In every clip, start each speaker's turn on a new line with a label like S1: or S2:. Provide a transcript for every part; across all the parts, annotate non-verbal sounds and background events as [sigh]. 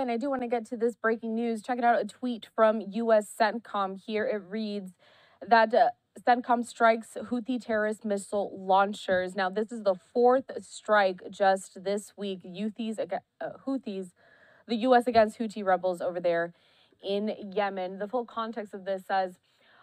S1: and I do want to get to this breaking news. Check it out a tweet from U.S. CENTCOM here. It reads that uh, CENTCOM strikes Houthi terrorist missile launchers. Now, this is the fourth strike just this week. Houthis, uh, Houthis, the U.S. against Houthi rebels over there in Yemen. The full context of this says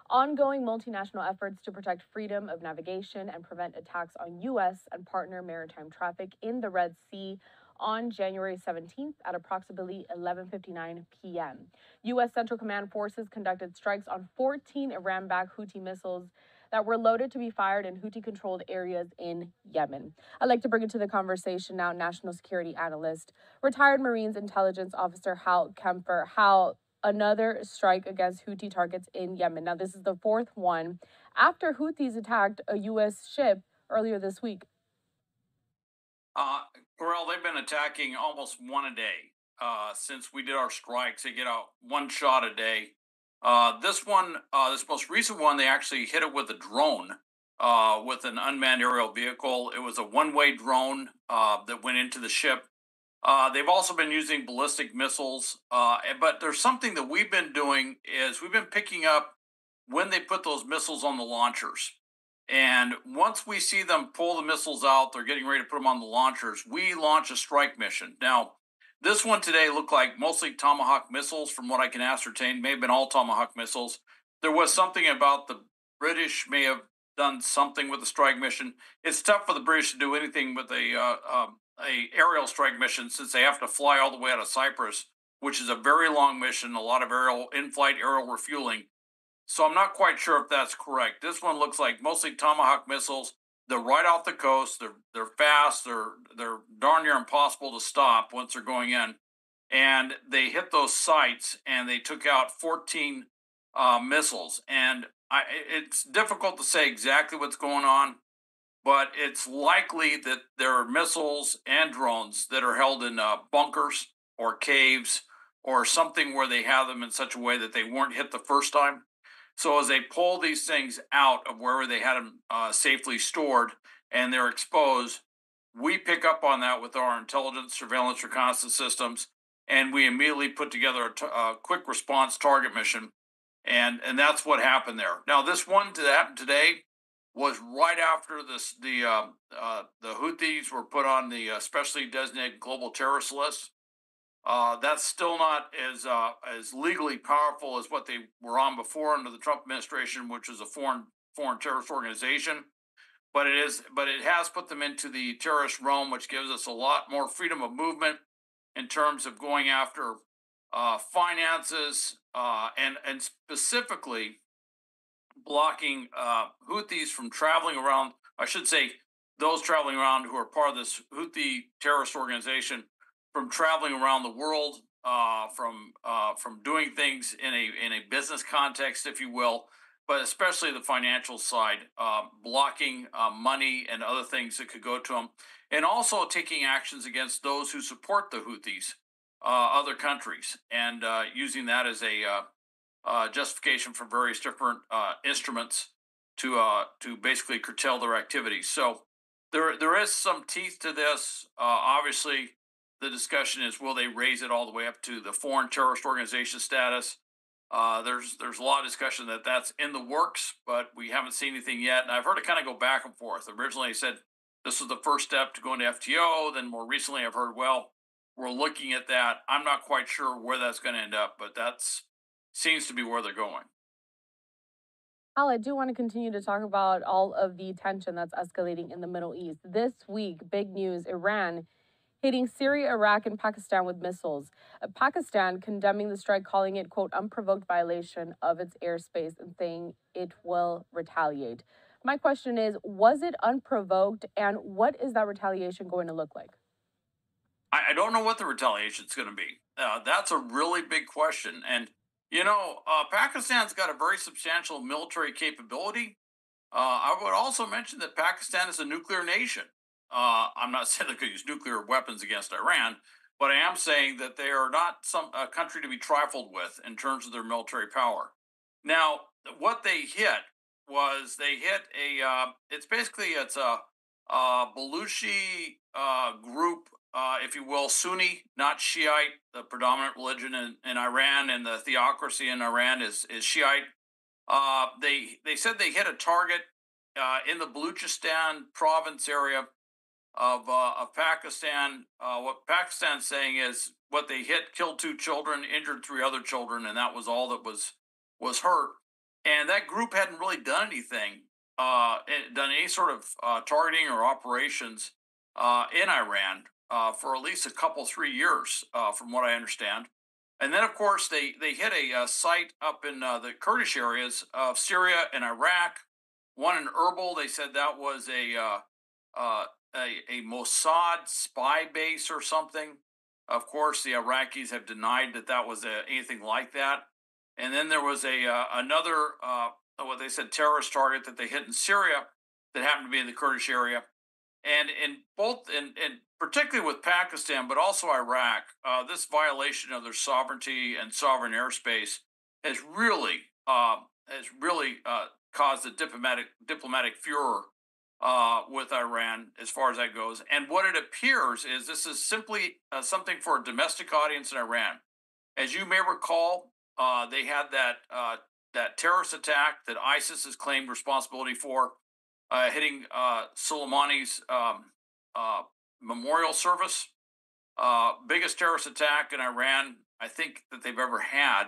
S1: ongoing multinational efforts to protect freedom of navigation and prevent attacks on U.S. and partner maritime traffic in the Red Sea on January 17th at approximately 11:59 p.m. U.S. Central Command forces conducted strikes on 14 Iran-backed Houthi missiles that were loaded to be fired in Houthi-controlled areas in Yemen. I'd like to bring into the conversation now national security analyst, retired Marines intelligence officer Hal Kempfer. Hal, another strike against Houthi targets in Yemen. Now, this is the fourth one after Houthis attacked a U.S. ship earlier this week.
S2: Uh, well, they've been attacking almost one a day uh, since we did our strikes. They get out one shot a day. Uh, this one, uh, this most recent one, they actually hit it with a drone, uh, with an unmanned aerial vehicle. It was a one-way drone uh, that went into the ship. Uh, they've also been using ballistic missiles, but there's something that we've been doing is we've been picking up when they put those missiles on the launchers. And once we see them pull the missiles out, they're getting ready to put them on the launchers. We launch a strike mission. Now, this one today looked like mostly Tomahawk missiles, from what I can ascertain. May have been all Tomahawk missiles. There was something about the British may have done something with the strike mission. It's tough for the British to do anything with a uh, uh, a aerial strike mission since they have to fly all the way out of Cyprus, which is a very long mission. A lot of aerial in-flight aerial refueling. So I'm not quite sure if that's correct. This one looks like mostly Tomahawk missiles. They're right off the coast. They're they're fast. They're they're darn near impossible to stop once they're going in. And they hit those sites and they took out 14 uh, missiles. And I, it's difficult to say exactly what's going on, but it's likely that there are missiles and drones that are held in uh, bunkers or caves or something where they have them in such a way that they weren't hit the first time. So as they pull these things out of wherever they had them uh, safely stored and they're exposed, we pick up on that with our intelligence, surveillance, reconnaissance systems, and we immediately put together a, t- a quick response target mission, and and that's what happened there. Now this one that happened today was right after this the uh, uh, the Houthis were put on the uh, specially designated global terrorist list. Uh, that's still not as uh, as legally powerful as what they were on before under the Trump administration, which is a foreign foreign terrorist organization. But it is, but it has put them into the terrorist realm, which gives us a lot more freedom of movement in terms of going after uh, finances uh, and and specifically blocking uh, Houthis from traveling around. I should say those traveling around who are part of this Houthi terrorist organization from traveling around the world, uh, from uh, from doing things in a in a business context, if you will, but especially the financial side, uh, blocking uh, money and other things that could go to them, and also taking actions against those who support the Houthis, uh, other countries, and uh, using that as a justification for various different instruments to to basically curtail their activities. So there there is some teeth to this. obviously the discussion is will they raise it all the way up to the foreign terrorist organization status? Uh, there's there's a lot of discussion that that's in the works, but we haven't seen anything yet. And I've heard it kind of go back and forth. Originally, I said this was the first step to going to FTO. Then more recently, I've heard well, we're looking at that. I'm not quite sure where that's going to end up, but that's seems to be where they're going.
S1: Hal, I do want to continue to talk about all of the tension that's escalating in the Middle East. This week, big news: Iran hitting Syria, Iraq, and Pakistan with missiles. Uh, Pakistan condemning the strike, calling it, quote, unprovoked violation of its airspace and saying it will retaliate. My question is was it unprovoked, and what is that retaliation going to look like?
S2: I, don't know what the retaliation is going to be. Uh, that's a really big question. And, you know, uh, Pakistan's got a very substantial military capability. Uh, I would also mention that Pakistan is a nuclear nation. Uh, I'm not [laughs] saying they could use nuclear weapons against Iran, but I am saying that they are not some a country to be trifled with in terms of their military power. Now, what they hit was they hit a. Uh, it's basically it's a, a Baluchi uh, group uh, if you will, Sunni, not Shiite. The predominant religion in, in Iran and the theocracy in Iran is is Shiite. Uh, they they said they hit a target uh, in the Baluchistan province area of uh, of Pakistan. Uh, what Pakistan's saying is what they hit killed two children, injured three other children, and that was all that was was hurt. And that group hadn't really done anything, uh, eh, done any sort of uh, targeting or operations uh, in Iran uh, for at least a couple three years, from what I understand. And then, of course, they they hit a, a site up in the Kurdish areas of Syria and Iraq. One in Erbil, they said that was a uh, a, a Mossad spy base or something. Of course, the Iraqis have denied that that was a, anything like that. And then there was a uh, another uh, what they said terrorist target that they hit in Syria that happened to be in the Kurdish area. And in both, and particularly with Pakistan, but also Iraq, uh, this violation of their sovereignty and sovereign airspace has really uh, has really uh, caused a diplomatic diplomatic furor uh, with Iran as far as that goes. And what it appears is this is simply uh, something for a domestic audience in Iran. As you may recall, uh, they had that uh, that terrorist attack that ISIS has claimed responsibility for, uh, hitting uh, Soleimani's um, memorial service. biggest terrorist attack in Iran, I think, that they've ever had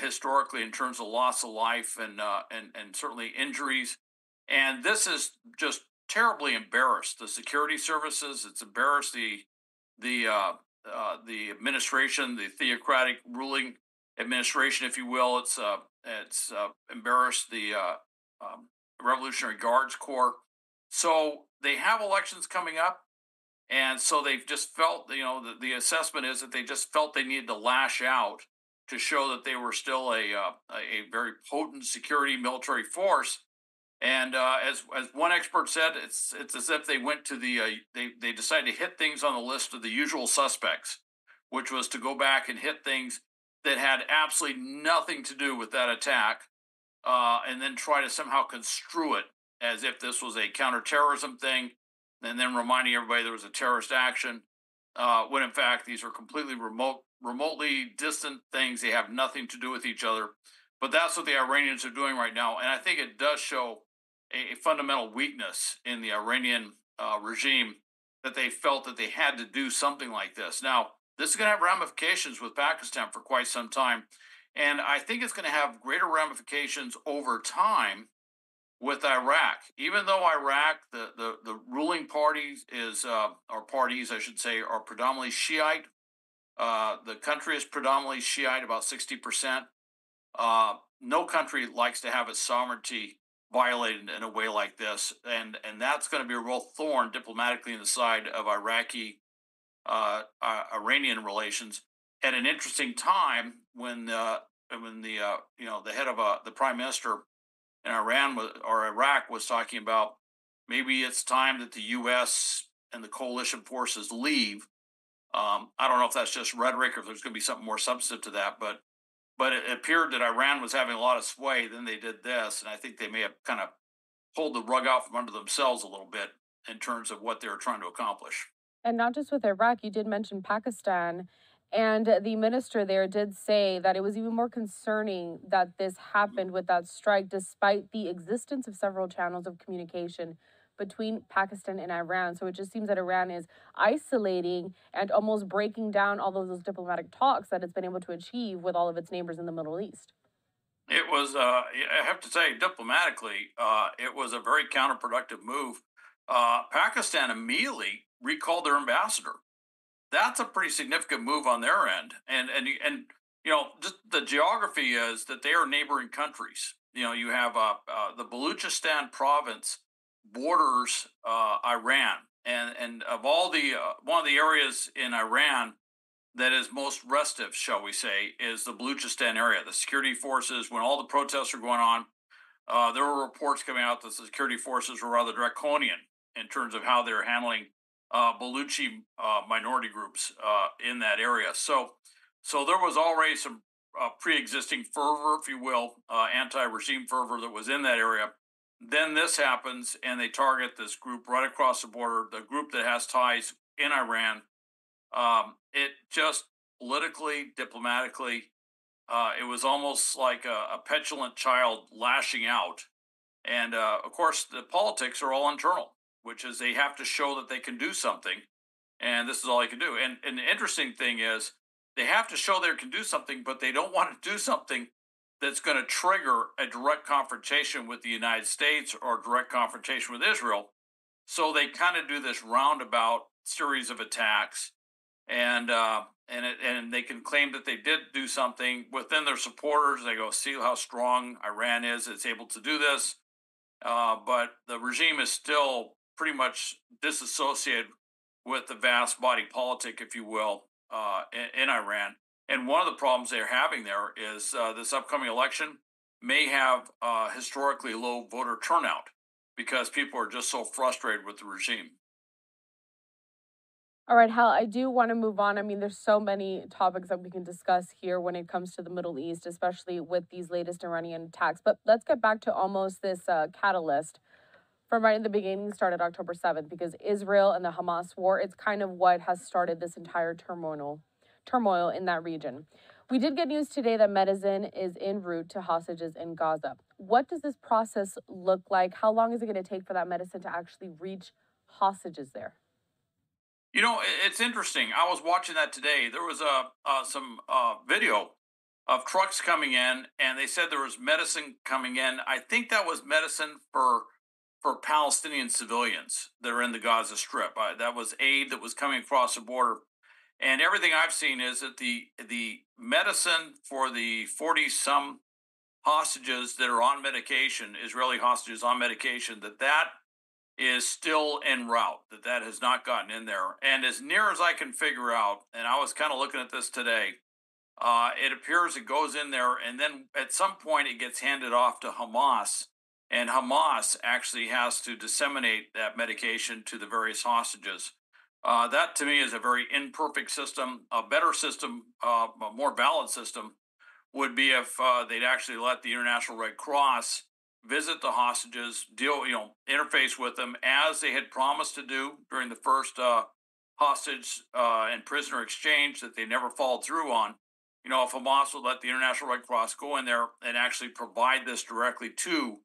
S2: historically in terms of loss of life and and and certainly injuries. And this is just terribly embarrassed the security services. It's embarrassed the the uh, uh, the administration, the theocratic ruling administration, if you will. It's uh, it's uh, embarrassed the uh, um, Revolutionary Guards Corps. So they have elections coming up, and so they've just felt you know the, the assessment is that they just felt they needed to lash out to show that they were still a uh, a very potent security military force and uh, as as one expert said, it's it's as if they went to the uh, they they decided to hit things on the list of the usual suspects, which was to go back and hit things that had absolutely nothing to do with that attack, uh, and then try to somehow construe it as if this was a counterterrorism thing, and then reminding everybody there was a terrorist action, uh, when in fact these are completely remote, remotely distant things. They have nothing to do with each other. But that's what the Iranians are doing right now, and I think it does show a, fundamental weakness in the Iranian uh, regime that they felt that they had to do something like this. Now, this is going to have ramifications with Pakistan for quite some time. And I think it's going to have greater ramifications over time with Iraq. Even though Iraq, the, the, the ruling parties is, uh, or parties, I should say, are predominantly Shiite. Uh, the country is predominantly Shiite, about 60%. Uh, no country likes to have its sovereignty violated in a way like this, and and that's going to be a real thorn diplomatically in the side of Iraqi uh, uh, Iranian relations at an interesting time when uh, when the uh, you know the head of uh, the prime minister in Iran was, or Iraq was talking about maybe it's time that the U.S. and the coalition forces leave. Um, I don't know if that's just rhetoric or if there's going to be something more substantive to that, but but it appeared that Iran was having a lot of sway. Then they did this, and I think they may have kind of pulled the rug out from under themselves a little bit in terms of what they were trying to accomplish.
S1: And not just with Iraq, you did mention Pakistan. And the minister there did say that it was even more concerning that this mm-hmm. happened with that strike, despite the existence of several channels of communication between Pakistan and Iran. So it just seems that Iran is isolating and almost breaking down all of those diplomatic talks that it's been able to achieve with all of its neighbors in the Middle East.
S2: It was, uh, I have to say, diplomatically, uh, it was a very counterproductive move. Uh, Pakistan immediately recalled their ambassador. That's a pretty significant move on their end, and and and you know, just the geography is that they are neighboring countries. You know, you have uh, uh, the Baluchistan province borders uh, Iran, and and of all the uh, one of the areas in Iran that is most restive, shall we say, is the Baluchistan area. The security forces, when all the protests are going on, uh, there were reports coming out that the security forces were rather draconian in terms of how they're handling uh, Baluchi uh, minority groups uh, in that area. So, so there was already some uh, pre-existing fervor, if you will, uh, anti-regime fervor that was in that area. Then this happens, and they target this group right across the border, the group that has ties in Iran Um, it just politically, diplomatically, uh, it was almost like a, a petulant child lashing out. And uh, of course, the politics are all internal, which is they have to show that they can do something. And this is all they can do. And, and the interesting thing is, they have to show they can do something, but they don't want to do something that's going to trigger a direct confrontation with the United States or direct confrontation with Israel. So they kind of do this roundabout series of attacks, and uh, and it, and they can claim that they did do something within their supporters. They go, see how strong Iran is; it's able to do this. Uh, but the regime is still pretty much disassociated with the vast body politic, if you will, uh, in, in Iran. And one of the problems they're having there is uh, this upcoming election may have uh, historically low voter turnout because people are just so frustrated with the regime.
S1: All right, Hal, I do want to move on. I mean, there's so many topics that we can discuss here when it comes to the Middle East, especially with these latest Iranian attacks. But let's get back to almost this uh, catalyst from right in the beginning started October 7th because Israel and the Hamas war, it's kind of what has started this entire turmoil turmoil in that region. We did get news today that medicine is en route to hostages in Gaza. What does this process look like? How long is it going to take for that medicine to actually reach hostages there?
S2: You know, it's interesting. I was watching that today. There was a uh, some uh, video of trucks coming in, and they said there was medicine coming in. I think that was medicine for for Palestinian civilians that are in the Gaza Strip. Uh, that was aid that was coming across the border and everything I've seen is that the the medicine for the forty some hostages that are on medication, Israeli hostages on medication, that that is still en route. That that has not gotten in there. And as near as I can figure out, and I was kind of looking at this today, uh, it appears it goes in there, and then at some point it gets handed off to Hamas. And Hamas actually has to disseminate that medication to the various hostages. Uh, that to me is a very imperfect system. A better system, uh, a more valid system, would be if uh, they'd actually let the International Red Cross visit the hostages, deal, you know, interface with them as they had promised to do during the first uh, hostage uh, and prisoner exchange that they never followed through on. You know, if Hamas would let the International Red Cross go in there and actually provide this directly to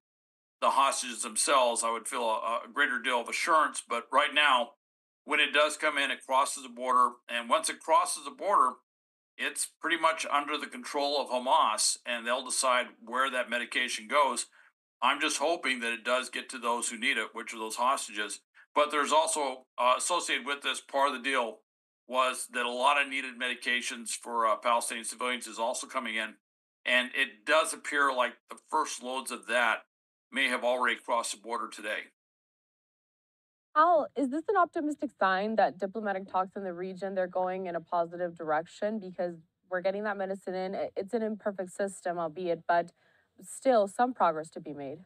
S2: the hostages themselves, I would feel a, a greater deal of assurance. But right now, when it does come in, it crosses the border. And once it crosses the border, it's pretty much under the control of Hamas, and they'll decide where that medication goes. I'm just hoping that it does get to those who need it, which are those hostages. But there's also uh, associated with this part of the deal was that a lot of needed medications for uh, Palestinian civilians is also coming in. And it does appear like the first loads of that may have already crossed the border today.
S1: Hal, is this an optimistic sign that diplomatic talks in the region they're going in a positive direction because we're getting that medicine in? It's an imperfect system, albeit, but still some progress to be made.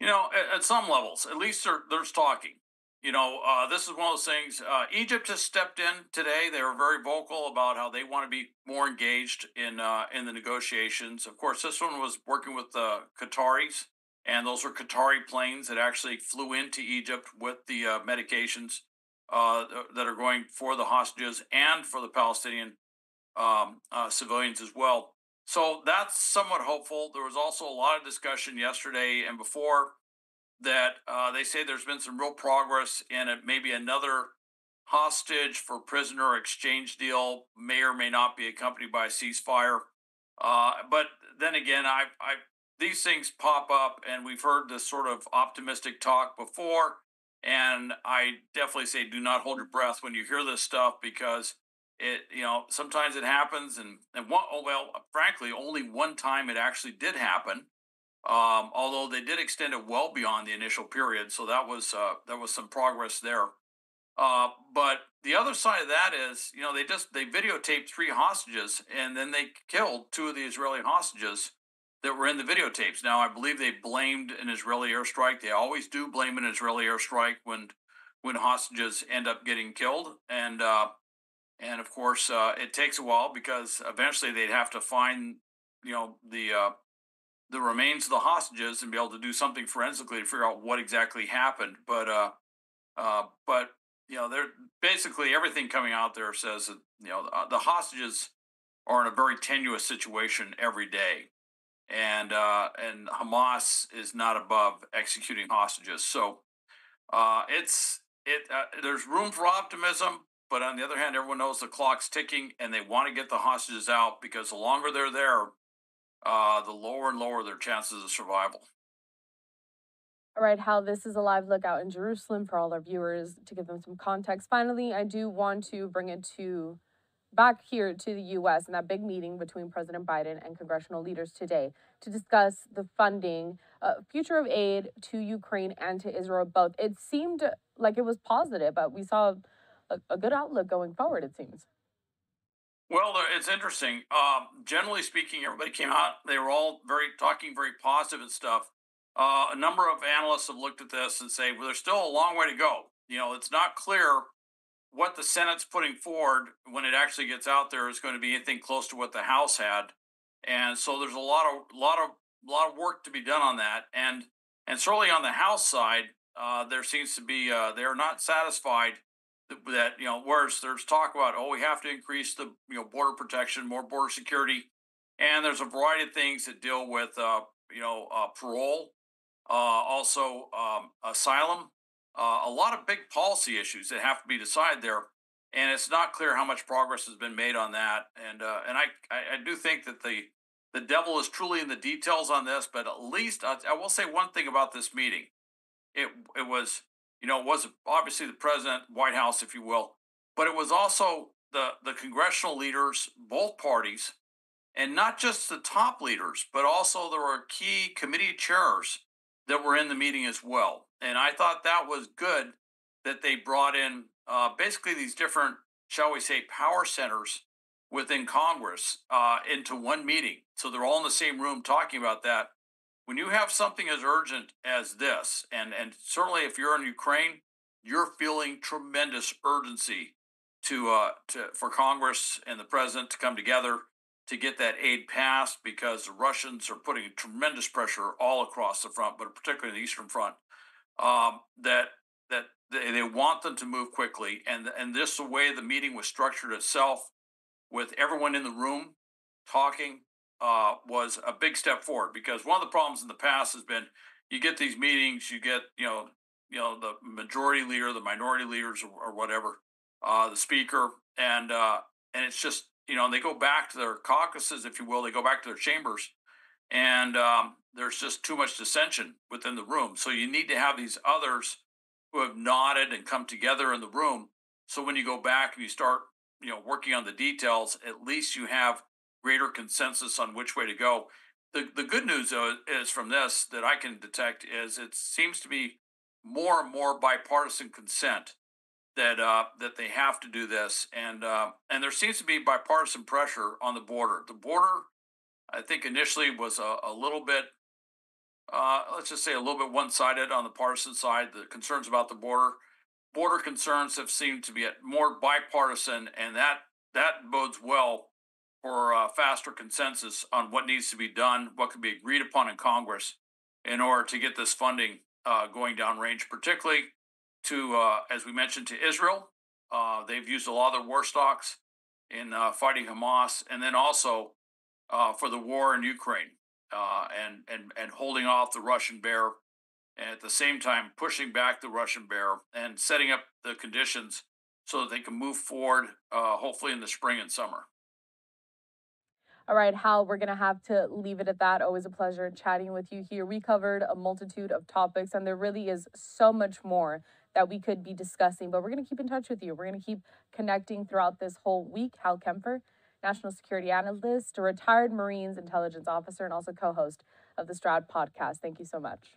S2: You know, at, at some levels, at least there's talking. You know, uh, this is one of those things. Uh, Egypt has stepped in today. They were very vocal about how they want to be more engaged in uh, in the negotiations. Of course, this one was working with the Qataris and those were Qatari planes that actually flew into Egypt with the uh, medications uh, that are going for the hostages and for the Palestinian um, uh, civilians as well. So that's somewhat hopeful. There was also a lot of discussion yesterday and before that uh, they say there's been some real progress in it. Maybe another hostage for prisoner exchange deal may or may not be accompanied by a ceasefire. Uh, but then again, I, I these things pop up, and we've heard this sort of optimistic talk before. And I definitely say, do not hold your breath when you hear this stuff because it, you know, sometimes it happens, and and one, oh, well, frankly, only one time it actually did happen. Um, although they did extend it well beyond the initial period, so that was uh, was some progress there. Uh, but the other side of that is, you know, they just they videotaped three hostages, and then they killed two of the Israeli hostages that were in the videotapes. Now, I believe they blamed an Israeli airstrike. They always do blame an Israeli airstrike when when hostages end up getting killed, and uh, and of course uh, it takes a while because eventually they'd have to find you know the uh, the remains of the hostages and be able to do something forensically to figure out what exactly happened. But uh, uh, but you know, they're basically everything coming out there says that you know the, the hostages are in a very tenuous situation every day, and uh, and Hamas is not above executing hostages. So uh, it's it. Uh, there's room for optimism, but on the other hand, everyone knows the clock's ticking, and they want to get the hostages out because the longer they're there, uh, the lower and lower their chances of survival.
S1: All right, Hal, this is a live look out in Jerusalem for all our viewers to give them some context. Finally, I do want to bring it to back here to the US and that big meeting between President Biden and congressional leaders today to discuss the funding, uh, future of aid to Ukraine and to Israel both. It seemed like it was positive, but we saw a, a good outlook going forward, it seems.
S2: Well, it's interesting. Um, generally speaking, everybody came out. They were all very talking very positive and stuff. Uh, a number of analysts have looked at this and say, well, there's still a long way to go. You know, it's not clear what the Senate's putting forward when it actually gets out there is going to be anything close to what the House had, and so there's a lot of lot of lot of work to be done on that. And and certainly on the House side, uh, there seems to be uh, they are not satisfied that you know whereas there's talk about oh we have to increase the you know border protection, more border security, and there's a variety of things that deal with uh, you know uh, parole uh, also um, asylum, uh, a lot of big policy issues that have to be decided there. And it's not clear how much progress has been made on that. And uh, and I, I, I do think that the the devil is truly in the details on this. But at least I, I will say one thing about this meeting. It it was you know it was obviously the president, White House, if you will, but it was also the the congressional leaders, both parties, and not just the top leaders, but also there were key committee chairs that were in the meeting as well. And I thought that was good that they brought in uh, basically these different, shall we say, power centers within Congress uh, into one meeting. So they're all in the same room talking about that. When you have something as urgent as this, and, and certainly if you're in Ukraine, you're feeling tremendous urgency to, uh, to for Congress and the president to come together to get that aid passed because the Russians are putting tremendous pressure all across the front, but particularly the Eastern Front. Um, that that they, they want them to move quickly, and and this the way the meeting was structured itself, with everyone in the room talking, uh, was a big step forward. Because one of the problems in the past has been you get these meetings, you get you know you know the majority leader, the minority leaders, or, or whatever, uh, the speaker, and uh, and it's just you know, they go back to their caucuses, if you will, they go back to their chambers, and um, there's just too much dissension within the room. So you need to have these others who have nodded and come together in the room. So when you go back and you start, you know, working on the details, at least you have greater consensus on which way to go. The the good news though is from this that I can detect is it seems to be more and more bipartisan consent that uh, that they have to do this, and uh, and there seems to be bipartisan pressure on the border. The border, I think, initially was a, a little bit, uh, let's just say, a little bit one-sided on the partisan side. The concerns about the border, border concerns have seemed to be more bipartisan, and that that bodes well for uh, faster consensus on what needs to be done, what can be agreed upon in Congress, in order to get this funding uh, going downrange, particularly to, uh, as we mentioned, to Israel. Uh, they've used a lot of their war stocks in uh, fighting Hamas, and then also uh, for the war in Ukraine uh, and and and holding off the Russian bear, and at the same time pushing back the Russian bear and setting up the conditions so that they can move forward, uh, hopefully in the spring and summer.
S1: All right, Hal, we're going to have to leave it at that. Always a pleasure chatting with you here. We covered a multitude of topics, and there really is so much more that we could be discussing. But we're going to keep in touch with you. We're going to keep connecting throughout this whole week. Hal Kempfer, national security analyst, a retired Marines intelligence officer, and also co host of the Stroud podcast. Thank you so much.